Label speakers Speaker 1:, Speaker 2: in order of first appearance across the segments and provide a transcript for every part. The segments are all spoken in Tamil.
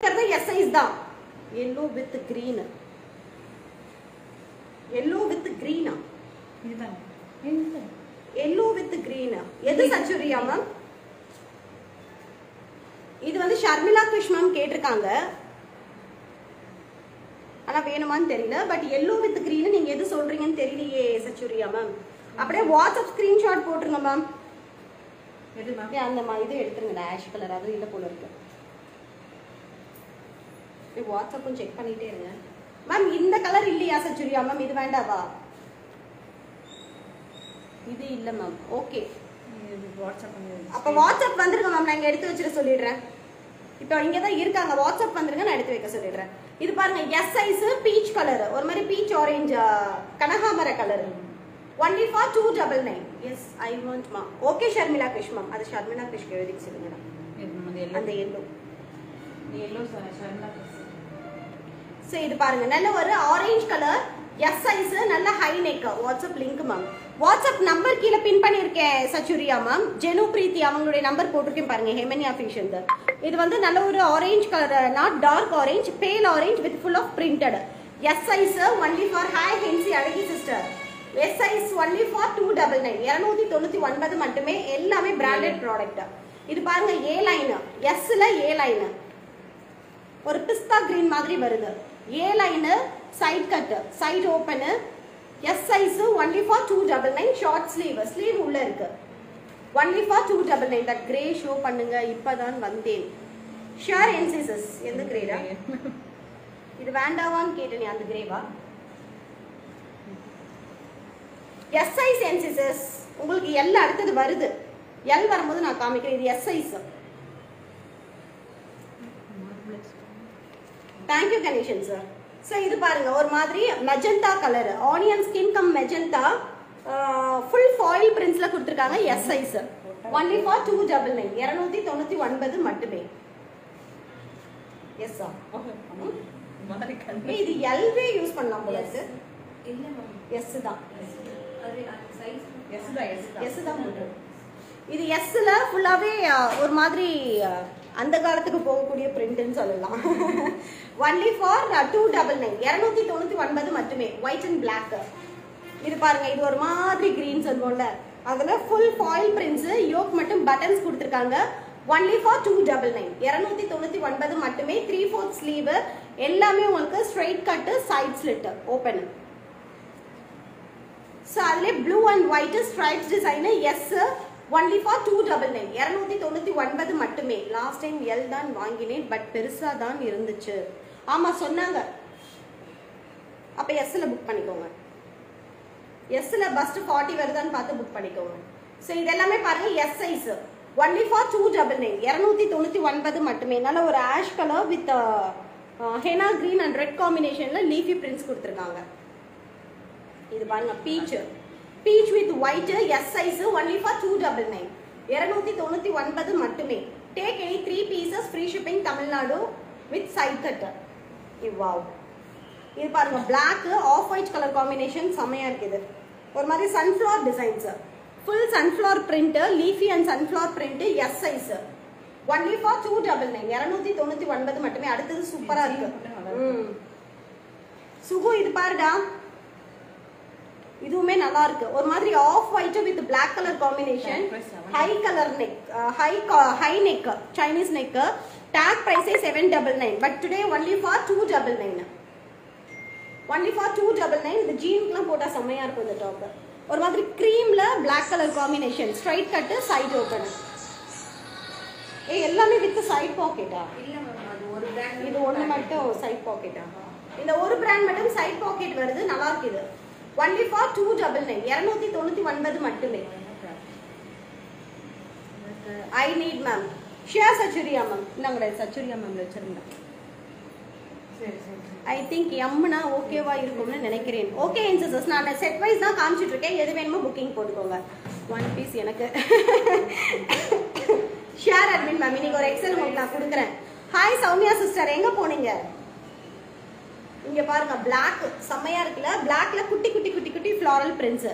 Speaker 1: எஸ் சைஸ் தான். Yellow with green yellow with கிரீனா yellow with green எது சச்சுரியா மேம் இது வந்து ஷர்மிளா கிருஷ் மேம் கேட்டிருக்காங்க. ஆனா வேணுமான்னு தெரியல. பட் எல்லோ வித் கிரீன் நீங்க எது சொல்றீங்கன்னு தெரியலையே சச்சுரியா மேம் அப்படியே வாட்ஸ்அப் ஸ்கிரீன்ஷாட் போட்டுருங்க மேம் அந்த மா- இது எடுத்துருங்க. ஆஷ் கலர் அது இல்ல போல இருக்கு. போய் வாட்ஸ்அப்பும் செக் பண்ணிட்டே இருங்க. மேம் இந்த கலர் இல்லையா சச்சுரியா? மேம் இது வேண்டாவா? இது இல்ல மேம் ஓகே
Speaker 2: வாட்ஸ்அப்
Speaker 1: அப்ப வாட்ஸ்அப் வந்துருங்க மேம் நான் இங்க எடுத்து வச்சிட சொல்லிடுறேன். இப்போ இங்க தான் இருக்காங்க. வாட்ஸ்அப் வந்துருங்க நான் எடுத்து வைக்க சொல்லிடுறேன். இது பாருங்க எஸ் சைஸ் பீச் கலர் ஒரு மாதிரி peach orange கனகாமர colour only for two double nine S I want மா ஓகே ஷர்மிளா கிருஷ் மேம் அது ஷர்மிளா கிருஷ்க்கு எழுதி சொல்லுங்க அந்த
Speaker 2: எல்லோ
Speaker 1: எல்லோ
Speaker 2: ஷர்மிளா
Speaker 1: ஸோ இது பாருங்க. நல்ல ஒரு ஆரஞ்சு கலர் எஸ் சைஸ் நல்ல high neck WhatsApp link ma'am WhatsApp number கீழே பின் பண்ணியிருக்கேன் சச்சுரியா மேம் ஜெனு பிரீத்தி அவங்களுடைய நம்பர் போட்டிருக்கேன் பாருங்க ஹெமனியா ஃபேஷன் இது வந்து நல்ல ஒரு orange colour not dark orange pale orange with full of printed S size only for hi hence அழகி sister S size only for two double nine இரநூத்தி தொண்ணூத்தி ஒன்பது மட்டுமே எல்லாமே பிராண்டட் ப்ராடக்ட் இது பாருங்க ஏ லைன் எஸ்ல ஏ லைன் ஒரு பிஸ்தா கிரீன் மாதிரி வருது. A line side cut side open S size only for two double nine short sleeve sleeve உள்ளே இருக்கு. Only for two double nine that grey show பண்ணுங்க. இப்பதான் வந்தேன். ஷியர் என்சிசஸ் எந்த கிரேடா இது வேண்டாவான்னு கேட்டேனே அந்த கிரேவா எஸ் சைஸ் என்சிசஸ் உங்களுக்கு எல் அடுத்தது வருது. எல் வரும்போது நான் காமிக்கிறேன். இது S size thank you Ganeshan sir so இது பாருங்க ஒரு மாதிரி magenta colour onion skin cum magenta full foil பிரிண்ட்ஸ்ல கொடுத்துருக்காங்க. S size only for two double nine இரநூத்தி தொண்ணூத்தி ஒன்பது மட்டுமே. எஸ் சார் இது எல்வே யூஸ் பண்ணலாம் போல இருக்கு. எஸ் தான்.
Speaker 2: எஸ் தான்
Speaker 1: இது எஸ்ல ஃபுல்லாவே ஒரு மாதிரி அந்த காலத்துக்கு போகக்கூடிய பிரிண்ட்னு சொல்லலாம். Only for two double nine இரநூத்தி தொண்ணூத்தி ஒன்பது மட்டுமே. ஒயிட் அண்ட் பிளாக் இது பாருங்க இது ஒரு மாதிரி கிரீன் சொல்லுவோம்ல. அதுல ஃபுல் ஃபாயில் பிரிண்ட்ஸ் யோக் மட்டும் பட்டன்ஸ் கொடுத்துருக்காங்க. Only for two double nine இரநூத்தி தொண்ணூத்தி ஒன்பது மட்டுமே. த்ரீ ஃபோர்த் ஸ்லீவ் எல்லாமே உங்களுக்கு straight cut side slit open so அதிலே blue and white stripes design S only for two double nine இரநூத்தி தொண்ணூற்றி ஒன்பது மட்டுமே. லாஸ்ட் டைம் எல் தான் வாங்கினேன் பட் பெருசாக தான் இருந்துச்சு. ஆமாம் சொன்னாங்க. அப்போ எஸ்ஸில் புக் பண்ணிக்கோங்க. எஸ்ஸில் பஸ்ட் ஃபார்ட்டி வருதான்னு பார்த்து புக் பண்ணிக்கோங்க. ஸோ இது எல்லாமே பாருங்கள் S size only for two double nine இரநூத்தி தொண்ணூற்றி ஒன்பது மட்டுமே. நல்ல ஒரு ash colour with henna green and red காம்பினேஷனில் லீஃபி பிரிண்ட்ஸ் கொடுத்துருக்காங்க. இது பாருங்கள் peach peach with white S size only for two double nine இருநூத்தி தொண்ணூத்தி ஒன்பது மட்டுமே. Take any three pieces free shipping Tamil Nadu with side cut wow. இது பாருங்க Black off white colour combination செமையா இருக்குது ஒரு மாதிரி sunflower designs full sunflower print leafy and sunflower print S size only for two double nine இரநூத்தி தொண்ணூத்தி ஒன்பது மட்டுமே. அடுத்தது சூப்பரா இருக்கு. சுகு இது பாருடா. இதுவுமே நல்லா இருக்கு. ஒரு மாதிரி off white with Black colour combination high colour neck high high neck Chinese neck tag பிரைஸே seven double nine but today only for two double nine only for two double nine இந்த ஜீன்ஸ்லாம் போட்டால் செம்மையா இருக்கும் இந்த டாப் ஒரு மாதிரி க்ரீம்ல Black colour combination straight cut side open ஏ எல்லாமே வித் சைட் பாக்கெட்டா இது ஒண்ணு மட்டும் சைட் பாக்கெட்டா இந்த ஒரு பிராண்ட் மட்டும் சைட் பாக்கெட் வருது நல்லா இருக்கு இது. Only for two double nine இரநூத்தி தொண்ணூத்தி ஒன்பது மட்டுமே. ஐ நீட் மேம் ஷியா சச்சுரியா மேம் இந்தாங்க சச்சுரியா மேம்
Speaker 2: சரி.
Speaker 1: ஐ திங்க் எம்னா ஓகேவா இருக்கும்னு நினைக்கிறேன். ஓகே இன்சஸ் நான் செட் வைஸ் தான் காமிச்சிட்டு இருக்கேன். எது வேணுமோ புக்கிங் போட்டுக்கோங்க. ஒன் பீஸ் எனக்கு. ஷேர் அட்மின் மேம் இன்னைக்கு ஒரு எக்ஸல் உங்களுக்கு நான் கொடுக்குறேன். ஹாய் சௌமியா சிஸ்டர் எங்க போனீங்க? இங்க பாருங்க Black செம்மையா இருக்குல்ல? Blackல குட்டி குட்டி குட்டி குட்டி floral prints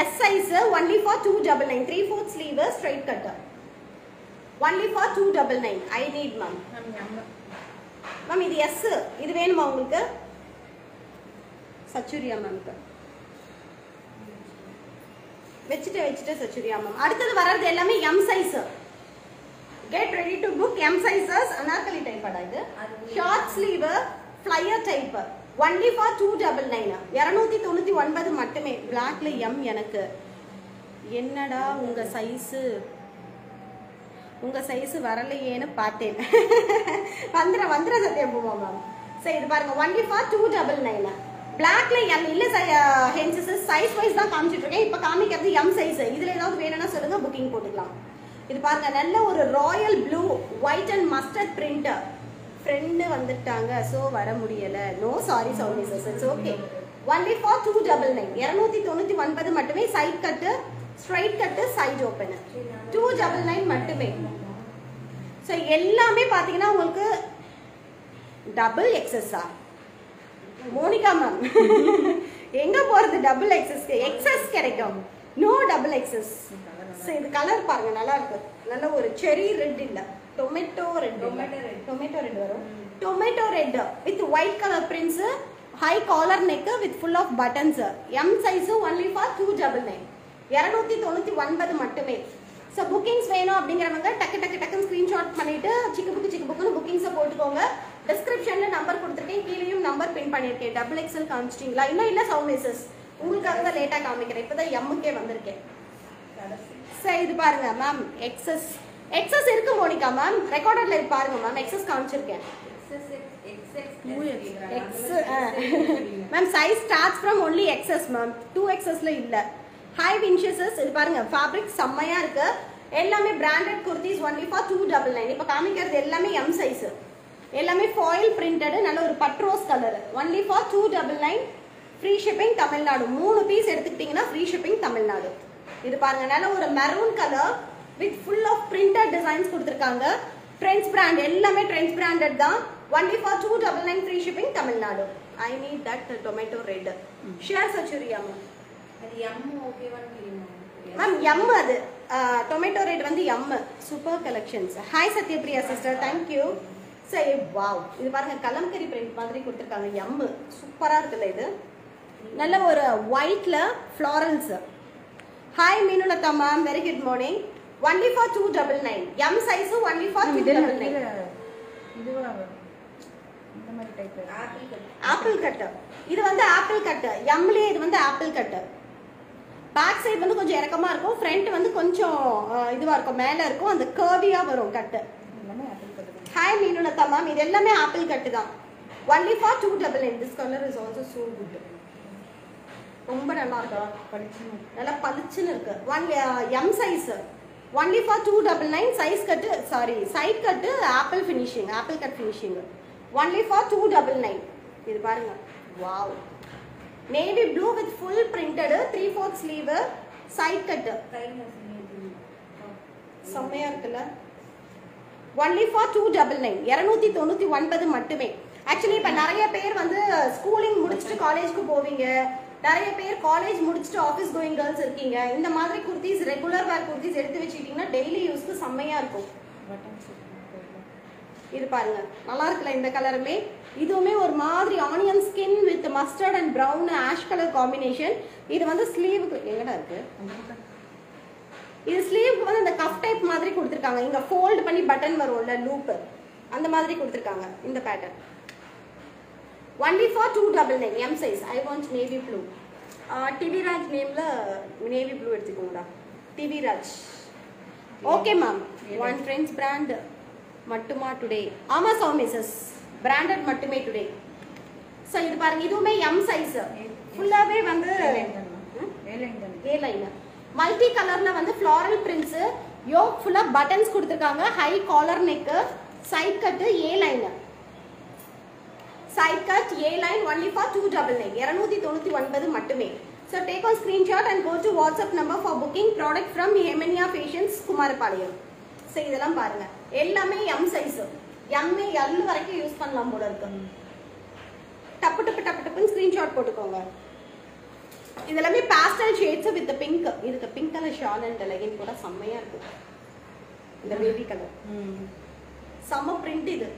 Speaker 1: S size only for two double nine three fourth sleeve straight cut only for two double nine I need ma'am
Speaker 2: ma'am
Speaker 1: இது எஸ் இது வேணுமா உங்களுக்கு? சச்சுரியா மேம்க்கு வச்சுட்டு வச்சுட்டு சச்சுரியா மேம் அடுத்தது வர்றது எல்லாமே M size get ready to book M sizes Anarkali டைப்படா இது? Short sleeve flare type only for two double nine இரநூத்தி தொண்ணூற்றி ஒன்பது மட்டுமே. பிளாக்ல எம் எனக்கு. என்னடா உங்கள் சைஸு உங்கள் சைஸு வரலையேன்னு பார்த்தேன். வந்துட வந்துட சத்தியம் போவோம் மேம் சரி இது பாருங்க. Only for two double nine பிளாக்ல எம் இல்லை ஹென்சஸ் சைஸ் வைஸ் தான் காமிச்சிட்டு இருக்கேன் இப்போ காமிக்கிறது எம் சைஸ் இதில் ஏதாவது வேணும்னா சொல்லுங்கள் புக்கிங் போட்டுக்கலாம். இது பாருங்க நல்ல ஒரு royal blue white and mustard print friend வந்துட்டாங்க ஸோ வர முடியலை. No sorry sound sir it's okay only for two double nine இரநூத்தி தொண்ணூத்தி ஒன்பது மட்டுமே side cut straight cut side open two double nine மட்டுமே. ஸோ எல்லாமே பார்த்தீங்கன்னா உங்களுக்கு டபுள் எக்ஸஸ்ஸா மோனிகா மேம் எங்க போறது டபுள் எக்ஸஸ்க்கு எக்ஸஸ் கிடைக்கும். நோ டபுள் எக்ஸஸ் இது கலர் பாருங்க நல்லா இருக்கு. நல்ல ஒரு செரி ரெட் இல்லை. Tomato red
Speaker 3: tomato red.
Speaker 1: Tomato red வரும். Tomato red with white colour prints high collar neck with full of buttons M size only for two double nine இரநூத்தி தொண்ணூற்றி ஒன்பது மட்டுமே. ஸோ புக்கிங்ஸ் வேணும் அப்படிங்கிறவங்க டக்கு டக்கு டக்குன்னு ஸ்க்ரீன்ஷாட் பண்ணிட்டு சிக்கு புக்கு சிக்கு புக்குன்னு புக்கிங்ஸை போட்டுக்கோங்க. டிஸ்கிரிப்ஷனில் நம்பர் கொடுத்துருக்கேன். கீழேயும் நம்பர் பின் பண்ணியிருக்கேன். டபுள் எக்ஸல் காமிச்சிட்டிங்களா? இன்னும் இல்லை சவுண்ட் மெசஸ் உங்களுக்காக தான் லேட்டாக காமிக்கிறேன். இப்போ தான் எம்முக்கே வந்திருக்கேன். சரி இது பாருங்க மேம் எக்ஸஸ் எக்ஸஸ் இருக்கு மோனிகா மேம் ரெக்கார்டர்ல பாருங்க மேம் எக்ஸஸ் காமிச்சிருக்கேன். Ma'am size starts from only XS ma'am two எக்ஸஸ்ல இல்ல. ஹை இன்ச்சஸஸ் இது பாருங்க ஃபேப்ரிக் செம்மையா இருக்கு. எல்லாமே branded kurtis only for two double nine இப்போ காமிக்கிறது எல்லாமே எம் சைஸ் எல்லாமே ஃபாயில் பிரிண்டட் நல்ல ஒரு பட்ரோஸ் colour only for two double nine free shipping Tamil Nadu மூணு பீஸ் எடுத்துக்கிட்டிங்கன்னா ஃப்ரீ ஷிப்பிங் தமிழ்நாடு இது பாருங்க நல்ல ஒரு maroon colour with full of printed designs கொடுத்துருக்காங்க. ட்ரெண்ட்ஸ் பிராண்ட் எல்லாமே ட்ரெண்ட்ஸ் பிராண்டட் தான். Only for two double nine free shipping Tamil Nadu I need that tomato red share சச்சுரியா ma'am
Speaker 3: M
Speaker 1: அது. டொமேட்டோ ரெட் வந்து M super collections hi Sathyapriya sister thank you சரி வாவ் இது பாருங்க கலம்கரி பிரிண்ட் மாதிரி கொடுத்துருக்காங்க எம் சூப்பரா இருக்குல்ல இது. நல்ல ஒரு ஒயிட்ல florals hi Meenulatha ma'am very good morning only for two double nine M சைஸும் only for two double nine
Speaker 2: இதுவா இந்த மாதிரி type
Speaker 3: apple cut
Speaker 1: apple cut இது வந்து ஆப்பிள் கட்டு எம்லயே இது வந்து ஆப்பிள் கட்டு பேக் சைடு வந்து கொஞ்சம் இறக்கமா இருக்கும். ஃப்ரண்ட் வந்து கொஞ்சம் இதுவா இருக்கும். மேல இருக்கும். அந்த கர்வியா வரும் கட்டு ஹாய் மீனுலதா மேம் இது எல்லாமே ஆப்பிள் கட்டு தான். Only for two double nine this colour is also so good ரொம்ப நல்லா இருக்கும்
Speaker 2: படிச்சுன்னு
Speaker 1: நல்லா பளிச்சுன்னு இருக்கு. One M size only for two double nine size cut sorry side cut apple finishing apple cut finishing only for two double nine இது பாருங்க. Wow navy blue with full printed three fourth sleeve side cut செம்மையா இருக்குல்ல? Only for two double nine இரநூத்தி தொண்ணூத்தி ஒன்பது மட்டுமே. ஆக்சுவலி இப்ப நிறைய பேர் வந்து ஸ்கூலிங் முடிச்சுட்டு காலேஜ்க்கு போவீங்க. நிறைய பேர் காலேஜ் முடிச்சுட்டு ஆஃபீஸ் கோயிங் கேர்ள்ஸ் இருக்கீங்க. இந்த மாதிரி குர்த்திஸ் ரெகுலர் வேர் குர்த்திஸ் எடுத்து வச்சுக்கிட்டீங்கன்னா டெய்லி யூஸ்க்கு செம்மையா இருக்கும். இது பாருங்க. நல்லா இருக்குல்ல இந்த கலருமே இதுவுமே ஒரு மாதிரி onion skin with mustard and brown ash colour combination இது வந்து ஸ்லீவுக்கு எங்கடா இருக்கு? இது ஸ்லீவ்க்கு வந்து இந்த கஃப் டைப் மாதிரி கொடுத்துருக்காங்க. இங்க ஃபோல்ட் பண்ணி பட்டன் வரும்ல லூப் அந்த மாதிரி கொடுத்துருக்காங்க. இந்த pattern only for two double nine M size I want navy blue TV ராஜ் நேம்ல நேவி ப்ளூ எடுத்துக்கோங்கடா. TV Raj okay ma'am one friends brand மட்டுமா டுடே ஆமா சௌமிசஸ் பிராண்டட் மட்டுமே டுடே ஸோ இது பாருங்க இதுவுமே எம் சைஸ் ஃபுல்லாவே வந்து? ஏ லைன் மல்டி கலர்ல வந்து ஃப்ளாரல் பிரிண்ட்ஸ் யோக் ஃபுல்லா பட்டன்ஸ் கொடுத்துருக்காங்க. High collar neck side cut A line side cut A line only for two double nine இரநூத்தி தொண்ணூத்தி ஒன்பது மட்டுமே. So take on screenshot and go to WhatsApp number for booking product from ஹேமனியா fashions Kumarapalayam so இதெல்லாம் பாருங்க. எல்லாமே எம் சைஸ் எம்ஏ எல் வரைக்கும் யூஸ் பண்ணலாம் போல இருக்கு. டப்பு டப்பு டப்பு டப்புன்னு ஸ்கிரீன்ஷாட் போட்டுக்கோங்க. இது எல்லாமே பாஸ்டல் ஷேட்ஸ் வித் பிங்க் இதுக்கு pink colour shawl and legging கூட செம்மையா இருக்கு இந்த பேபி கலர் செம்ம பிரிண்ட் இது.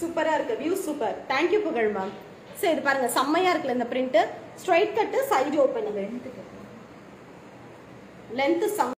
Speaker 1: சூப்பரா இருக்கு view super. Thank you Pugazh ma'am சரி இது பாருங்க செம்மையா இருக்குல்ல இந்த print straight cut side open
Speaker 2: length
Speaker 1: length செம்